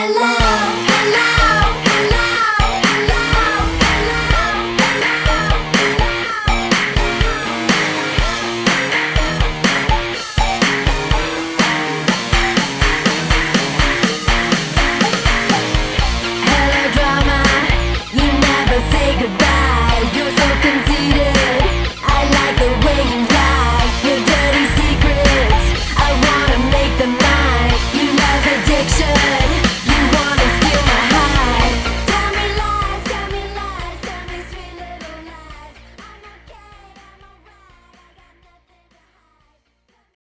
Hello.